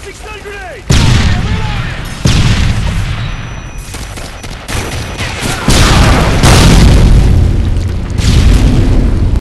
Tossing stun grenade!